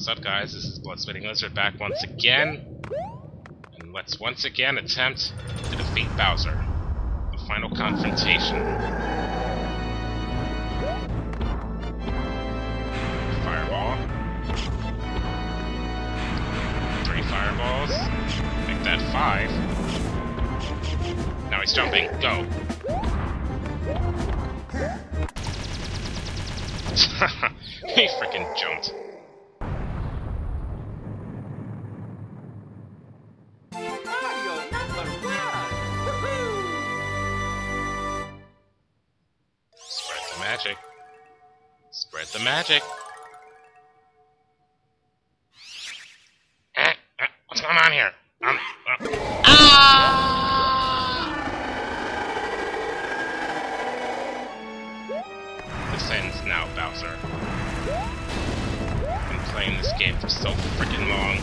What's up guys, this is Blood-Spitting Lizard back once again. And let's once again attempt to defeat Bowser. The final confrontation. Fireball. Three fireballs. Make that five. Now he's jumping. Go. he freaking jumped. Magic. Spread the magic. Eh, eh, what's going on here? Um, uh, ah! This ends now, Bowser. I've been playing this game for so freaking long.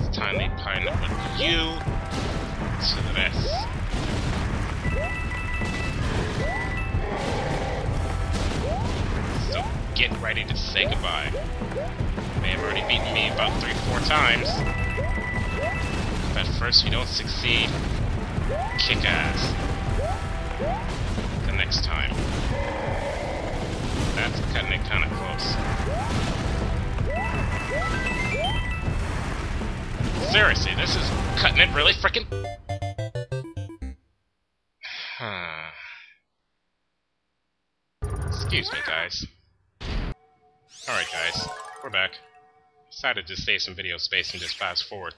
It's time they pine up with you to this. So get ready to say goodbye. May have already beaten me about three, four times. But first you don't succeed, kick ass. The next time. That's cutting it kinda close. Seriously, this is cutting it really freaking. Excuse me, guys. Alright, guys, we're back. Decided to save some video space and just fast forward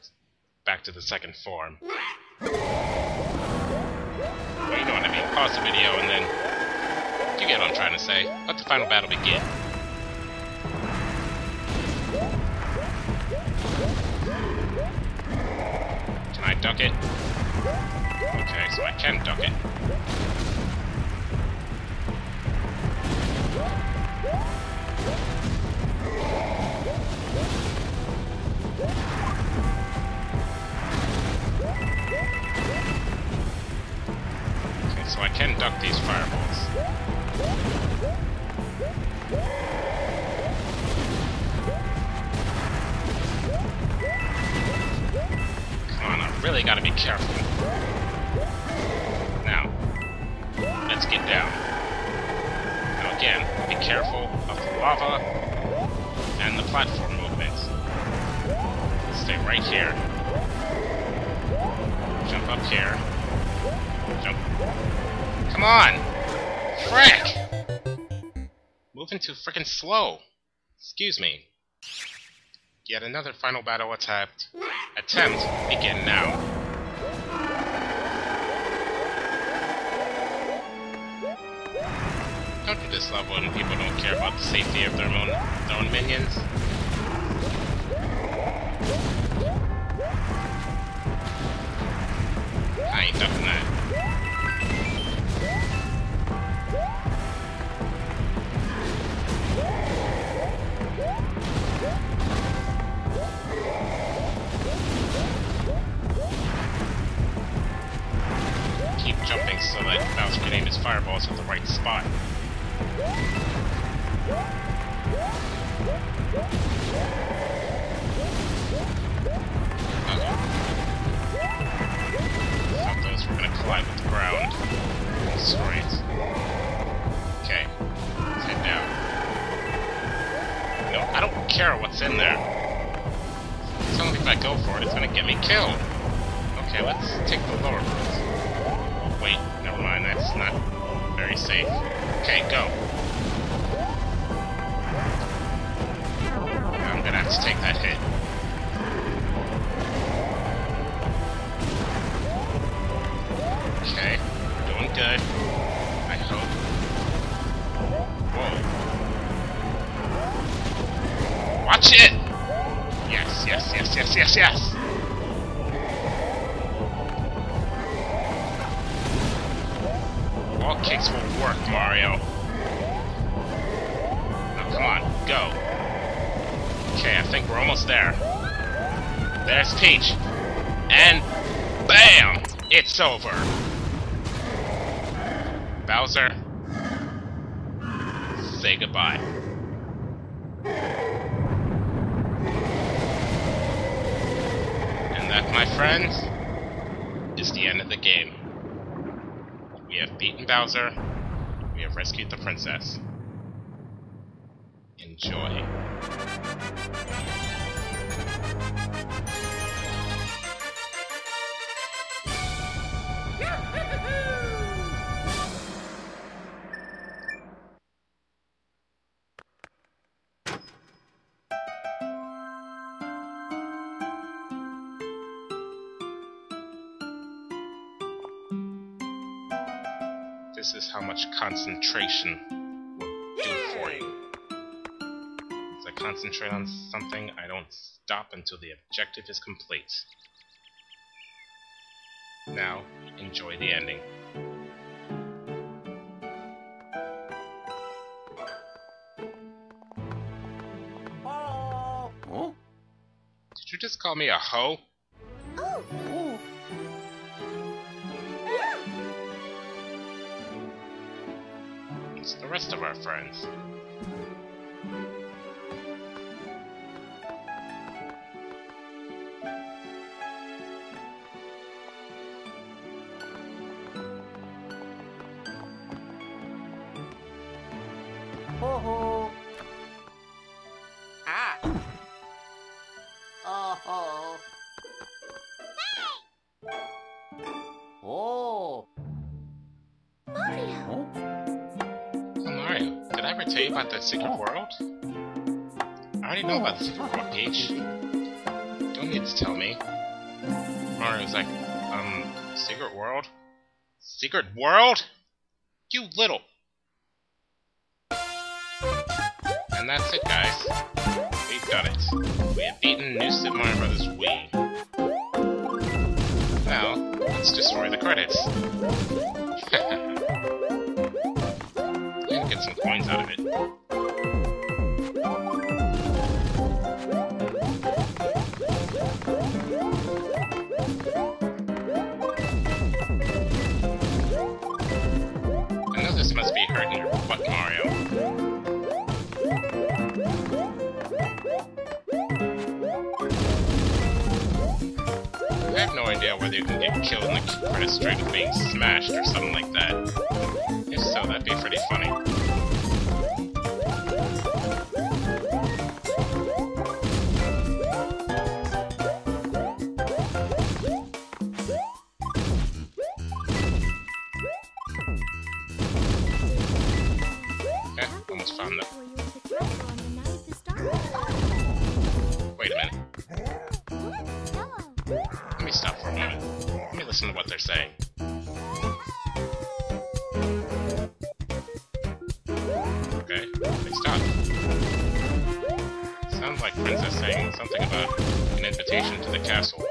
back to the second form. Well, you know what I mean. Pause the video and then. You get what I'm trying to say. Let the final battle begin. Can I duck it? Okay, so I can duck it. So I can duck these fireballs. Come on, I really gotta be careful. Now, let's get down. Now again, be careful of the lava and the platform movements. Stay right here. Jump up here. Jump. Come on! Frick! Moving too frickin' slow. Excuse me. Yet another final battle attempt. Attempt begin now. Don't do this level when people don't care about the safety of their own their own minions. I ain't ducking that. Watch it! Yes, yes, yes, yes, yes, yes! Wall kicks will work, Mario. Now, come on, go. Okay, I think we're almost there. There's Peach. And BAM! It's over. Bowser, say goodbye. That, my friends, is the end of the game. We have beaten Bowser. We have rescued the princess. Enjoy. This is how much concentration will do for you. As I concentrate on something, I don't stop until the objective is complete. Now, enjoy the ending. Did you just call me a hoe? The rest of our friends. Ever tell you about that secret Oh. world? I already know about the secret world, Peach. Don't need to tell me. Mario's like, um, secret world? Secret world? You little. And that's it, guys. We've done it. We have beaten New Super Mario Bros. Wii. Now, let's destroy the credits. Get some coins out of it. Have no idea whether you can get killed in the credit stream of being smashed or something like that. If so, that'd be pretty funny. Okay, almost found the. Wait a minute. Stop a moment. Let me listen to what they're saying. Okay, they stopped. Sounds like Princess saying something about an invitation to the castle.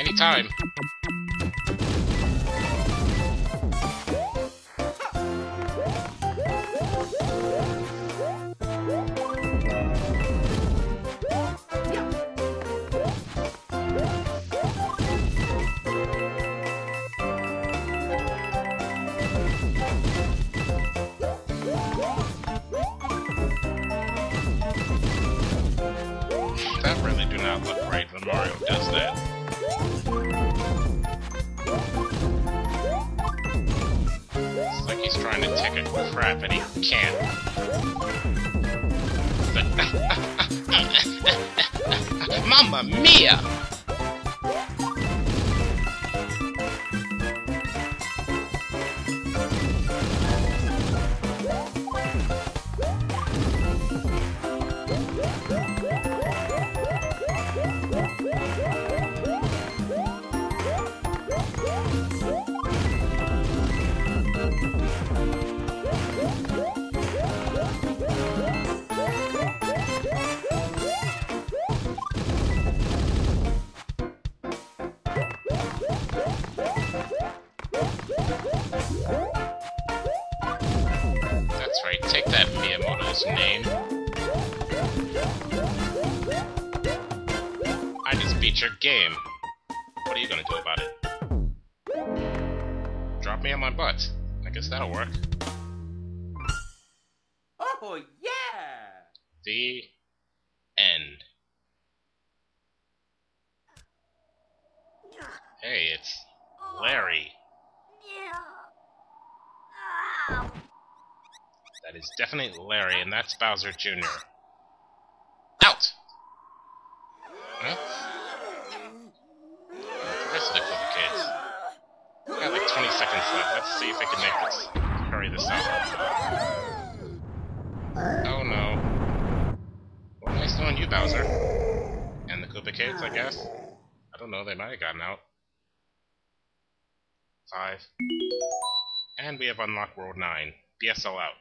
Anytime. Crap and he can't. Mamma mia! That's right, take that Miyamoto's name. Your game. What are you gonna do about it? Drop me on my butt. I guess that'll work. Oh, yeah! The end. Hey, it's Larry. That is definitely Larry, and that's Bowser Jr. Out! Huh? The rest of the kids. We got like 20 seconds left. Let's see if we can make this. Hurry this up. Oh no. Well, nice knowing you, Bowser. And the Koopa kids, I guess? I don't know, they might have gotten out. Five. And we have unlocked World 9. BSL out.